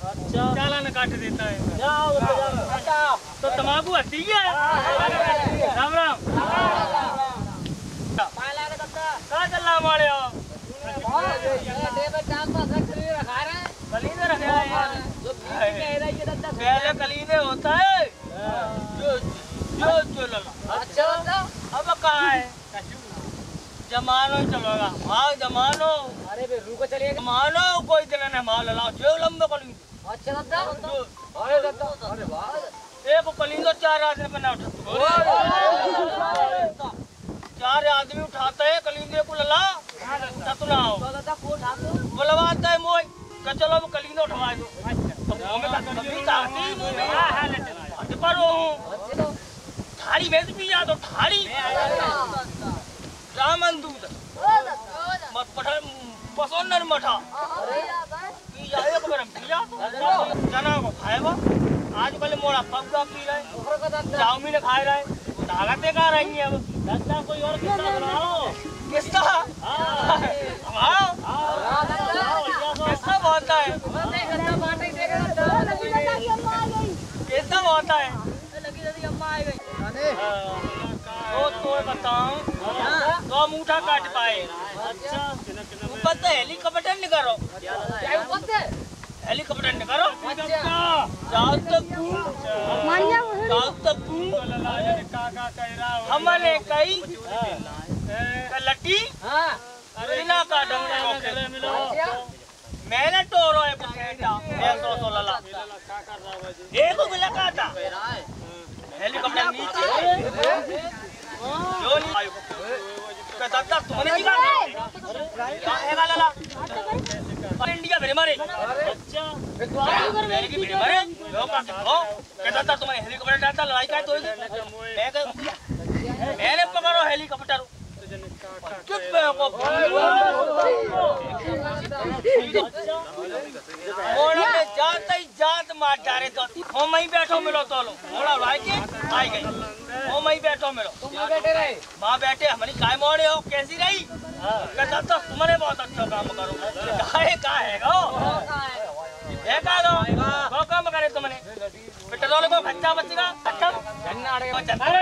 अच्छा। चालान काट देता है। जाओ तो तमाकू हस्ती है। राम राम। कहाँ चल रहा हमारे हो? कलीने रखे पहले कलीने होता है। जो अब कहाँ है? जमानो ही चलेगा जमानो। अरे बे रुको चलिए। जमानो कोई दिन माल लाओ जो लंबे कलीन अच्छा दादा अरे दादा अरे वाह। एक कलीन तो चार आदमी पे उठा। चार आदमी उठाते हैं कलीने को लला को ठाको बुलवाता है मोय का चलो वो कलीने उठवा दो। तो मुँह में कभी ताकती मुँह में। हट पर हूँ थाली में से पी जा तो रामन दूध मत पठा पसंद मठा। पी जा एक बार पी जा को खाएगा आज कल मोड़ा पगदा पी रहे चाउमीन खाए रहे ताकतें कहाँ रही हैं अब दस्ता कोई और किस्सा बनाओ किस्सा किस्सा बहुत है किस्सा बहुत है तो तो बताऊँ तो मुठा काट पाए। अच्छा। ऊपर तो हेलीकॉप्टर नहीं करो हेलीकॉप्टर नहीं करो जाओ तक जाओ तक हमने कई लट्टी बिना का डंगा मिलो मैंने टोरो है पसेटा एक सौ सौ लला एक बिला काटा। हेलीकॉप्टर नीचे। जो नहीं आयो तुमने है का लला इंडिया मेरे मारे अच्छा मेरे की मेरे मारे लो का कहता था हेलीकॉप्टर डालता लड़ाई का तो मैं मैंने पकड़ो हेलीकॉप्टर जाते ही जात मार जा रहे तो। हम ही बैठो मिलो तो लो। मोड़ा भाई के, आई गई। हम ही बैठो मिलो बैठे रहे माँ बैठे हमारी काय मोड़े हो कैसी रही कहता तो तुमने बहुत अच्छा काम करो काहे का है गो ये का दो वो काम करे तुमने पेट्रोल को खर्चा बचेगा अच्छा जन्ना अड़े प्लीज़ भाइयों